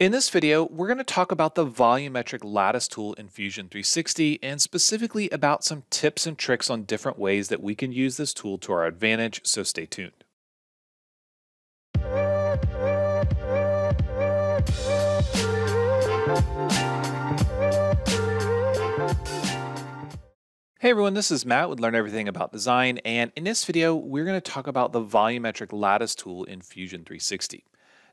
In this video, we're going to talk about the volumetric lattice tool in Fusion 360 and specifically about some tips and tricks on different ways that we can use this tool to our advantage, so stay tuned. Hey everyone, this is Matt with Learn Everything About Design, and in this video, we're going to talk about the volumetric lattice tool in Fusion 360.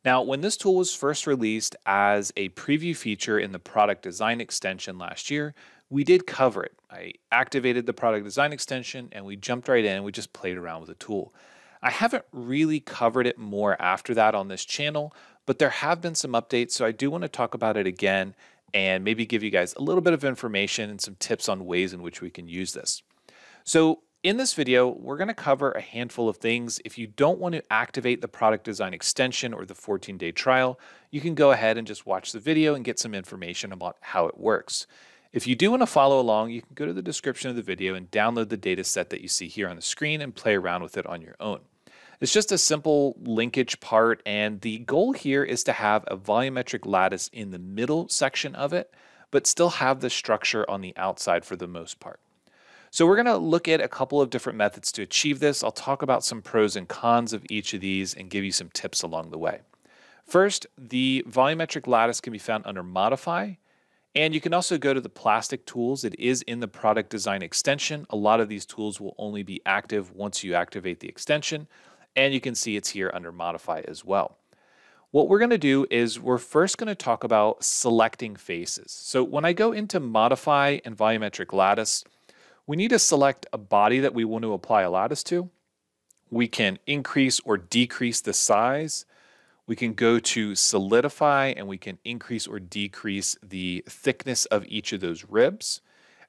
Now, when this tool was first released as a preview feature in the product design extension last year, we did cover it. I activated the product design extension and we jumped right in and we just played around with the tool. I haven't really covered it more after that on this channel, but there have been some updates, so I do want to talk about it again and maybe give you guys a little bit of information and some tips on ways in which we can use this. So in this video, we're going to cover a handful of things. If you don't want to activate the product design extension or the 14-day trial, you can go ahead and just watch the video and get some information about how it works. If you do want to follow along, you can go to the description of the video and download the data set that you see here on the screen and play around with it on your own. It's just a simple linkage part, and the goal here is to have a volumetric lattice in the middle section of it, but still have the structure on the outside for the most part. So we're going to look at a couple of different methods to achieve this. I'll talk about some pros and cons of each of these and give you some tips along the way. First, the volumetric lattice can be found under Modify, and you can also go to the plastic tools. It is in the product design extension. A lot of these tools will only be active once you activate the extension, and you can see it's here under Modify as well. What we're going to do is we're first going to talk about selecting faces. So when I go into Modify and Volumetric Lattice, we need to select a body that we want to apply a lattice to. We can increase or decrease the size. We can go to solidify and we can increase or decrease the thickness of each of those ribs.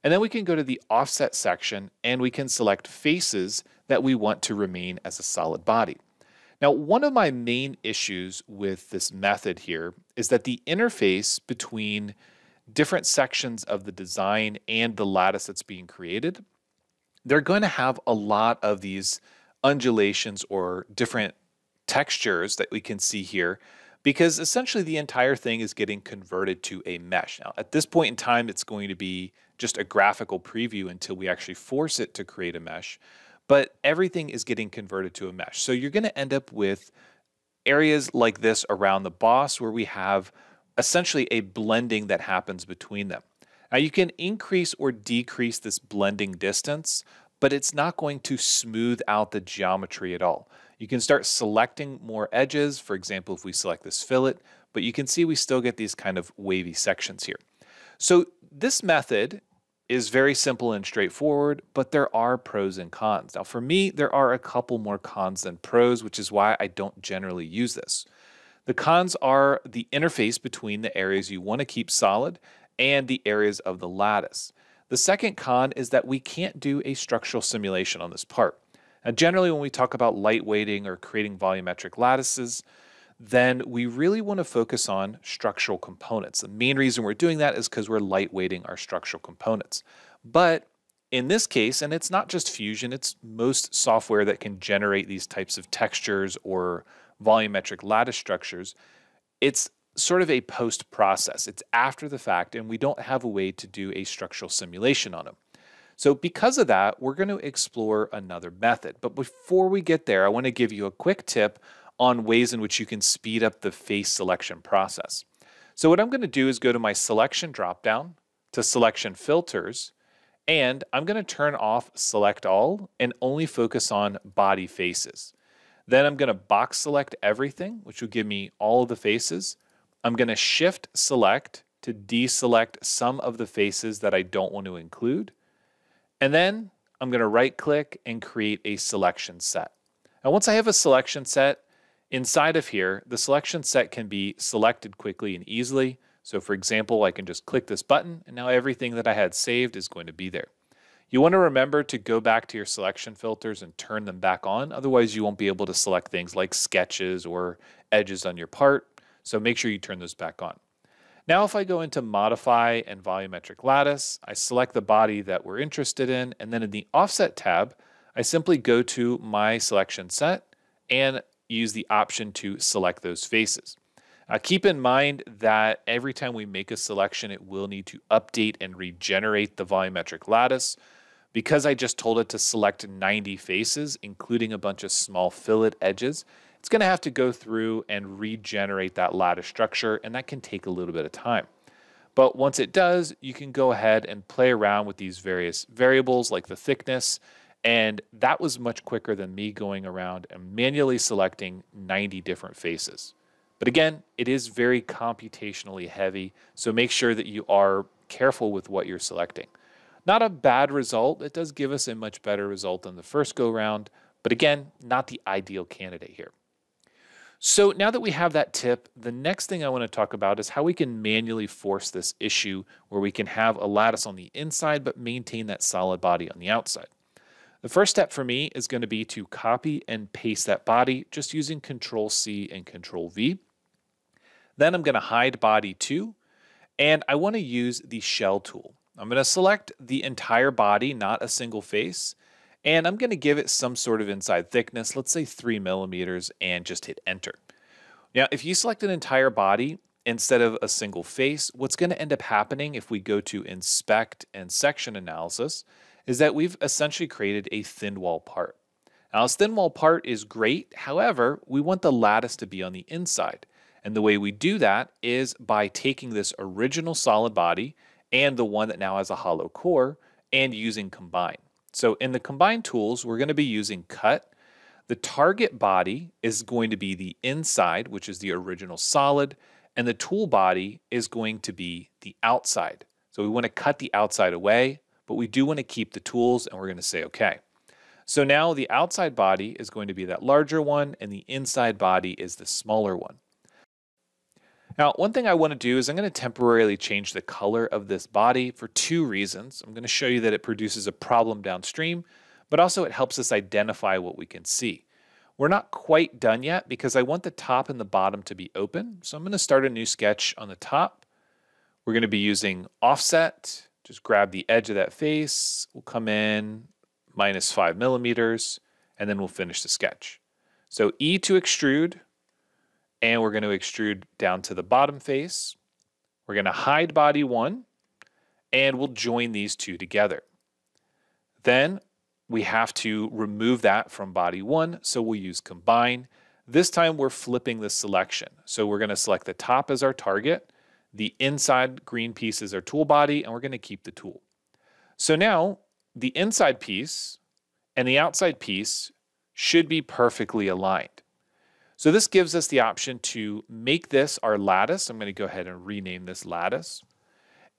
And then we can go to the offset section and we can select faces that we want to remain as a solid body. Now, one of my main issues with this method here is that the interface between different sections of the design and the lattice that's being created, they're going to have a lot of these undulations or different textures that we can see here because essentially the entire thing is getting converted to a mesh. Now, at this point in time, it's going to be just a graphical preview until we actually force it to create a mesh, but everything is getting converted to a mesh. So you're going to end up with areas like this around the boss where we have essentially a blending that happens between them. Now you can increase or decrease this blending distance, but it's not going to smooth out the geometry at all. You can start selecting more edges, for example, if we select this fillet, but you can see we still get these kind of wavy sections here. So this method is very simple and straightforward, but there are pros and cons. Now for me, there are a couple more cons than pros, which is why I don't generally use this. The cons are the interface between the areas you want to keep solid and the areas of the lattice. The second con is that we can't do a structural simulation on this part. Now, generally, when we talk about lightweighting or creating volumetric lattices, then we really want to focus on structural components. The main reason we're doing that is because we're lightweighting our structural components. But in this case, and it's not just Fusion, it's most software that can generate these types of textures or volumetric lattice structures, it's sort of a post process. It's after the fact, and we don't have a way to do a structural simulation on them. So because of that, we're going to explore another method. But before we get there, I want to give you a quick tip on ways in which you can speed up the face selection process. So what I'm going to do is go to my selection dropdown to selection filters, and I'm going to turn off select all and only focus on body faces. Then I'm going to box select everything, which will give me all of the faces. I'm going to shift select to deselect some of the faces that I don't want to include. And then I'm going to right click and create a selection set. Now, once I have a selection set, inside of here, the selection set can be selected quickly and easily. So for example, I can just click this button and now everything that I had saved is going to be there. You want to remember to go back to your selection filters and turn them back on. Otherwise, you won't be able to select things like sketches or edges on your part. So make sure you turn those back on. Now, if I go into Modify and Volumetric Lattice, I select the body that we're interested in, and then in the Offset tab, I simply go to my selection set and use the option to select those faces. Uh, keep in mind that every time we make a selection, it will need to update and regenerate the volumetric lattice. Because I just told it to select 90 faces, including a bunch of small fillet edges, it's going to have to go through and regenerate that lattice structure, and that can take a little bit of time. But once it does, you can go ahead and play around with these various variables like the thickness, and that was much quicker than me going around and manually selecting 90 different faces. But again, it is very computationally heavy, so make sure that you are careful with what you're selecting. Not a bad result. It does give us a much better result than the first go round, but again, not the ideal candidate here. So now that we have that tip, the next thing I want to talk about is how we can manually force this issue where we can have a lattice on the inside but maintain that solid body on the outside. The first step for me is going to be to copy and paste that body just using Control C and Control V. Then I'm going to hide body 2 and I want to use the shell tool. I'm going to select the entire body, not a single face, and I'm going to give it some sort of inside thickness, let's say 3 millimeters, and just hit enter. Now, if you select an entire body instead of a single face, what's going to end up happening if we go to inspect and section analysis is that we've essentially created a thin wall part. Now, this thin wall part is great. However, we want the lattice to be on the inside. And the way we do that is by taking this original solid body and the one that now has a hollow core and using combine. So in the combine tools, we're going to be using cut. The target body is going to be the inside, which is the original solid, and the tool body is going to be the outside. So we want to cut the outside away, but we do want to keep the tools and we're going to say okay. So now the outside body is going to be that larger one and the inside body is the smaller one. Now, one thing I want to do is I'm going to temporarily change the color of this body for two reasons. I'm going to show you that it produces a problem downstream, but also it helps us identify what we can see. We're not quite done yet because I want the top and the bottom to be open. So I'm going to start a new sketch on the top. We're going to be using offset. Just grab the edge of that face. We'll come in minus five millimeters, and then we'll finish the sketch. So E to extrude, and we're going to extrude down to the bottom face. We're going to hide body one, and we'll join these two together. Then we have to remove that from body one, so we'll use combine. This time we're flipping the selection. So we're going to select the top as our target, the inside green piece is our tool body, and we're going to keep the tool. So now the inside piece and the outside piece should be perfectly aligned. So this gives us the option to make this our lattice. I'm going to go ahead and rename this lattice.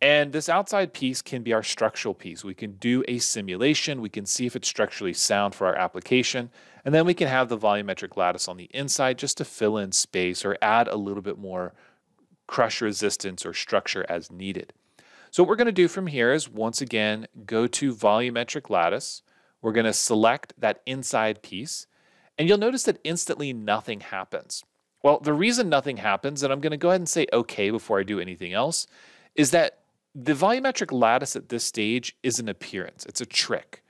And this outside piece can be our structural piece. We can do a simulation. We can see if it's structurally sound for our application. And then we can have the volumetric lattice on the inside just to fill in space or add a little bit more crush resistance or structure as needed. So what we're going to do from here is once again, go to volumetric lattice. We're going to select that inside piece. And you'll notice that instantly nothing happens. Well, the reason nothing happens, and I'm going to go ahead and say okay before I do anything else, is that the volumetric lattice at this stage is an appearance. It's a trick.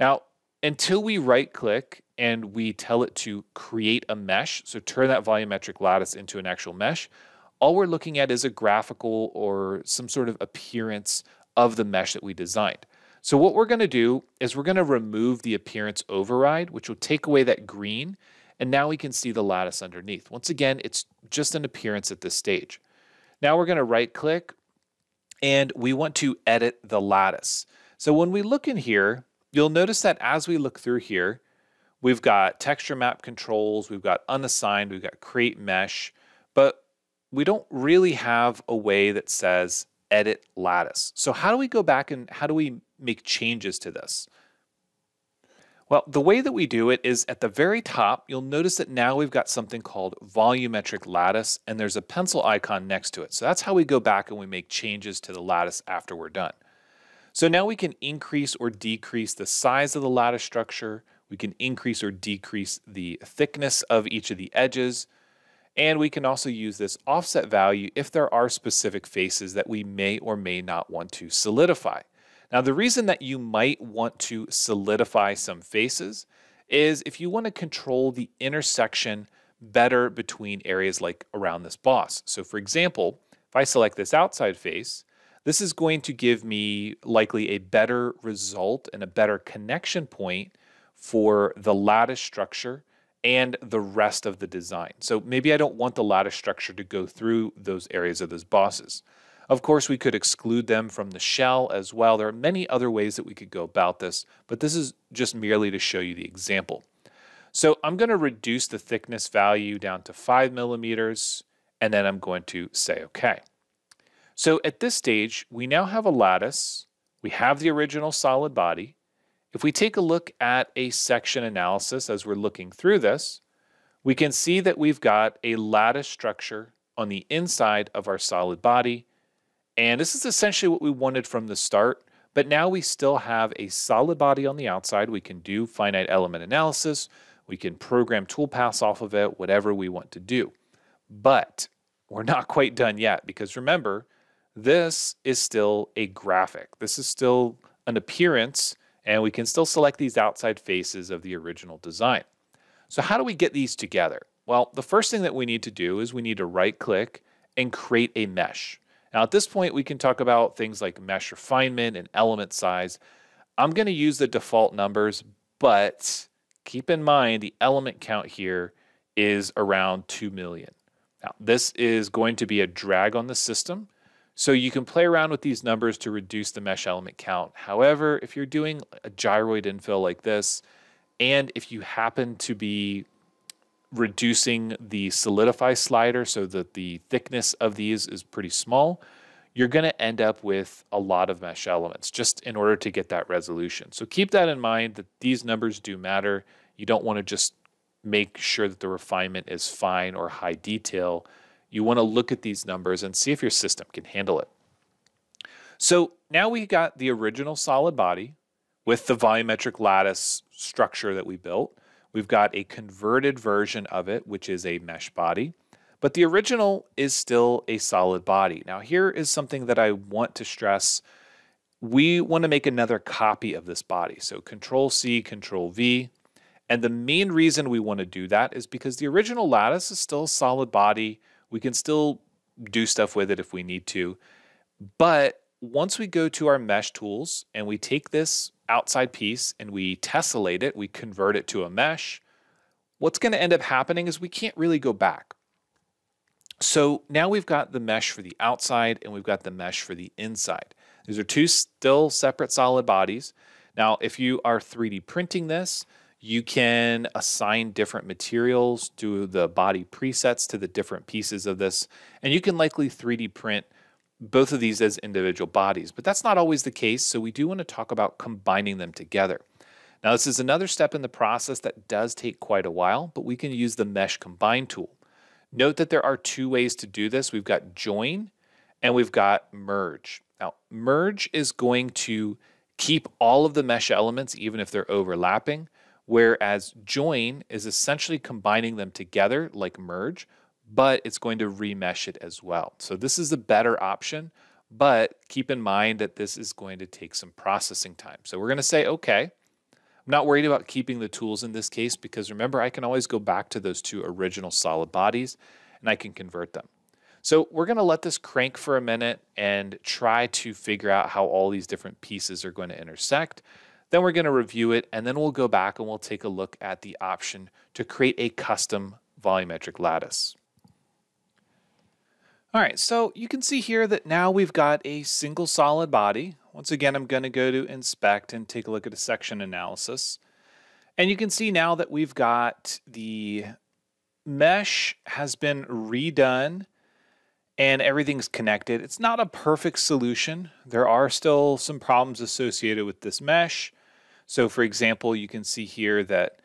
Now, until we right click and we tell it to create a mesh, so turn that volumetric lattice into an actual mesh, all we're looking at is a graphical or some sort of appearance of the mesh that we designed. So what we're going to do is we're going to remove the appearance override, which will take away that green, and now we can see the lattice underneath. Once again, it's just an appearance at this stage. Now we're going to right click and we want to edit the lattice. So when we look in here, you'll notice that as we look through here, we've got texture map controls, we've got unassigned, we've got create mesh, but we don't really have a way that says edit lattice. So how do we go back and how do we make changes to this? Well, the way that we do it is at the very top, you'll notice that now we've got something called volumetric lattice, and there's a pencil icon next to it. So that's how we go back and we make changes to the lattice after we're done. So now we can increase or decrease the size of the lattice structure. We can increase or decrease the thickness of each of the edges. And we can also use this offset value if there are specific faces that we may or may not want to solidify. Now, the reason that you might want to solidify some faces is if you want to control the intersection better between areas like around this boss. So for example, if I select this outside face, this is going to give me likely a better result and a better connection point for the lattice structure and the rest of the design. So maybe I don't want the lattice structure to go through those areas of those bosses. Of course, we could exclude them from the shell as well. There are many other ways that we could go about this, but this is just merely to show you the example. So I'm going to reduce the thickness value down to 5 millimeters, and then I'm going to say OK. So at this stage, we now have a lattice. We have the original solid body. If we take a look at a section analysis as we're looking through this, we can see that we've got a lattice structure on the inside of our solid body and this is essentially what we wanted from the start, but now we still have a solid body on the outside. We can do finite element analysis. We can program toolpaths off of it, whatever we want to do. But we're not quite done yet because remember, this is still a graphic. This is still an appearance, and we can still select these outside faces of the original design. So how do we get these together? Well, the first thing that we need to do is we need to right click and create a mesh. Now at this point, we can talk about things like mesh refinement and element size. I'm going to use the default numbers, but keep in mind the element count here is around 2 million. Now, this is going to be a drag on the system, so you can play around with these numbers to reduce the mesh element count. However, if you're doing a gyroid infill like this, and if you happen to be reducing the solidify slider so that the thickness of these is pretty small, you're going to end up with a lot of mesh elements just in order to get that resolution. So keep that in mind that these numbers do matter. You don't want to just make sure that the refinement is fine or high detail. You want to look at these numbers and see if your system can handle it. So now we got the original solid body with the volumetric lattice structure that we built. We've got a converted version of it, which is a mesh body, but the original is still a solid body. Now, here is something that I want to stress. We want to make another copy of this body. So Control C, Control V. And the main reason we want to do that is because the original lattice is still a solid body. We can still do stuff with it if we need to. But once we go to our mesh tools and we take this outside piece and we tessellate it, we convert it to a mesh, what's going to end up happening is we can't really go back. So now we've got the mesh for the outside and we've got the mesh for the inside. These are two still separate solid bodies. Now, if you are 3D printing this, you can assign different materials to the body presets to the different pieces of this, and you can likely 3D print both of these as individual bodies, but that's not always the case. So we do want to talk about combining them together. Now, this is another step in the process that does take quite a while, but we can use the Mesh Combine tool. Note that there are two ways to do this. We've got join and we've got merge. Now, merge is going to keep all of the mesh elements, even if they're overlapping, whereas join is essentially combining them together like merge, but it's going to remesh it as well. So this is a better option, but keep in mind that this is going to take some processing time. So we're going to say, okay, I'm not worried about keeping the tools in this case because remember, I can always go back to those two original solid bodies and I can convert them. So we're going to let this crank for a minute and try to figure out how all these different pieces are going to intersect. Then we're going to review it and then we'll go back and we'll take a look at the option to create a custom volumetric lattice. All right, so you can see here that now we've got a single solid body. Once again, I'm going to go to inspect and take a look at a section analysis. And you can see now that we've got the mesh has been redone and everything's connected. It's not a perfect solution. There are still some problems associated with this mesh. So for example, you can see here that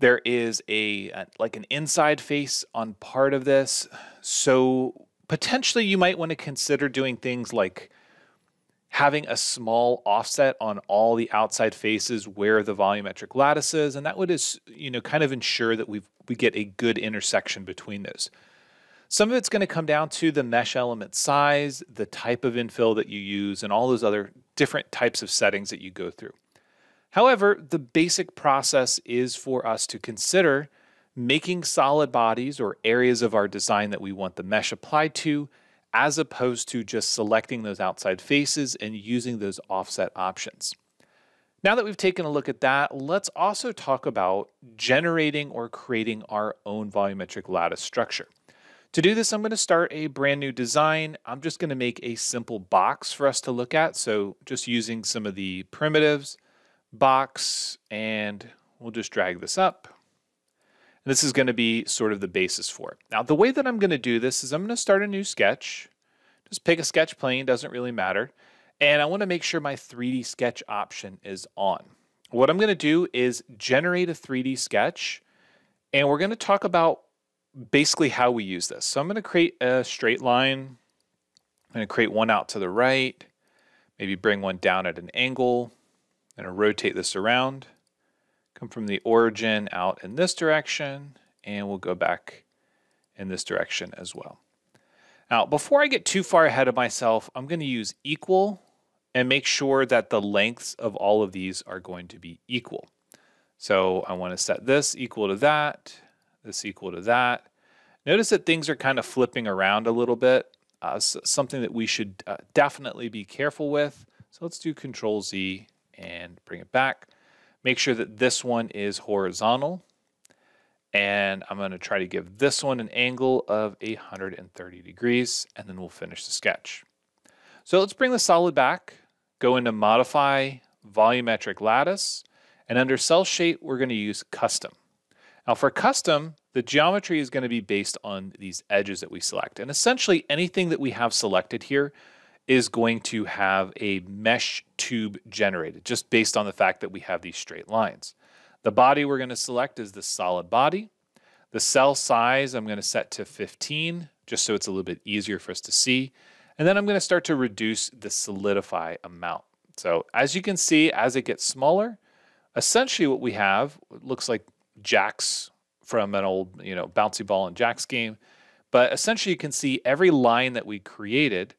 there is a like an inside face on part of this. So potentially you might want to consider doing things like having a small offset on all the outside faces where the volumetric lattice is, and that would is, you know kind of ensure that we we get a good intersection between those. Some of it's going to come down to the mesh element size, the type of infill that you use, and all those other different types of settings that you go through. However, the basic process is for us to consider making solid bodies or areas of our design that we want the mesh applied to, as opposed to just selecting those outside faces and using those offset options. Now that we've taken a look at that, let's also talk about generating or creating our own volumetric lattice structure. To do this, I'm going to start a brand new design. I'm just going to make a simple box for us to look at. So just using some of the primitives, box, and we'll just drag this up. And this is going to be sort of the basis for it. Now, the way that I'm going to do this is I'm going to start a new sketch. Just pick a sketch plane, doesn't really matter. And I want to make sure my 3D sketch option is on. What I'm going to do is generate a 3D sketch, and we're going to talk about basically how we use this. So I'm going to create a straight line. I'm going to create one out to the right, maybe bring one down at an angle. To rotate this around, come from the origin out in this direction, and we'll go back in this direction as well. Now, before I get too far ahead of myself, I'm going to use equal and make sure that the lengths of all of these are going to be equal. So I want to set this equal to that, this equal to that. Notice that things are kind of flipping around a little bit, uh, so something that we should uh, definitely be careful with. So let's do Control Z and bring it back. Make sure that this one is horizontal. And I'm going to try to give this one an angle of 130 degrees, and then we'll finish the sketch. So let's bring the solid back, go into Modify, Volumetric Lattice, and under Cell Shape, we're going to use Custom. Now for Custom, the geometry is going to be based on these edges that we select. And essentially anything that we have selected here is going to have a mesh tube generated, just based on the fact that we have these straight lines. The body we're going to select is the solid body. The cell size I'm going to set to 15, just so it's a little bit easier for us to see. And then I'm going to start to reduce the solidify amount. So as you can see, as it gets smaller, essentially what we have looks like jacks from an old, you know, bouncy ball and jacks game. But essentially you can see every line that we created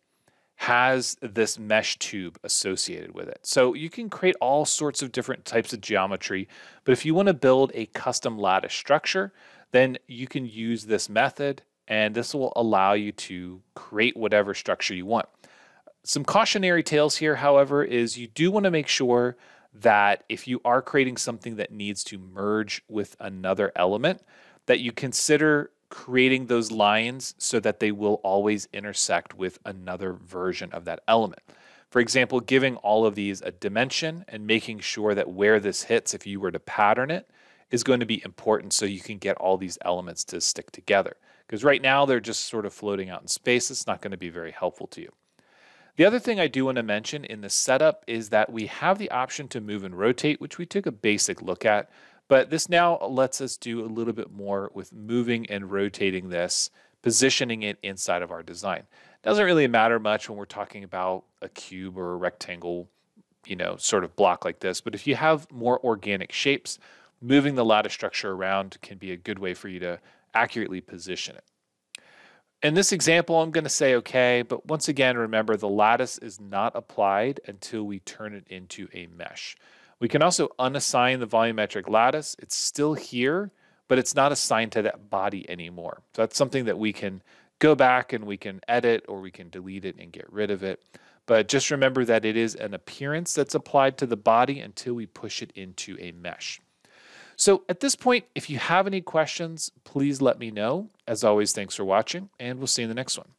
has this mesh tube associated with it. So you can create all sorts of different types of geometry, but if you want to build a custom lattice structure, then you can use this method and this will allow you to create whatever structure you want. Some cautionary tales here, however, is you do want to make sure that if you are creating something that needs to merge with another element, that you consider creating those lines so that they will always intersect with another version of that element. For example, giving all of these a dimension and making sure that where this hits, if you were to pattern it, is going to be important so you can get all these elements to stick together. Because right now they're just sort of floating out in space. It's not going to be very helpful to you. The other thing I do want to mention in the setup is that we have the option to move and rotate, which we took a basic look at. But this now lets us do a little bit more with moving and rotating this, positioning it inside of our design. Doesn't really matter much when we're talking about a cube or a rectangle, you know, sort of block like this. But if you have more organic shapes, moving the lattice structure around can be a good way for you to accurately position it. In this example, I'm going to say okay, but once again, remember the lattice is not applied until we turn it into a mesh. We can also unassign the volumetric lattice. It's still here, but it's not assigned to that body anymore. So that's something that we can go back and we can edit or we can delete it and get rid of it. But just remember that it is an appearance that's applied to the body until we push it into a mesh. So at this point, if you have any questions, please let me know. As always, thanks for watching, and we'll see you in the next one.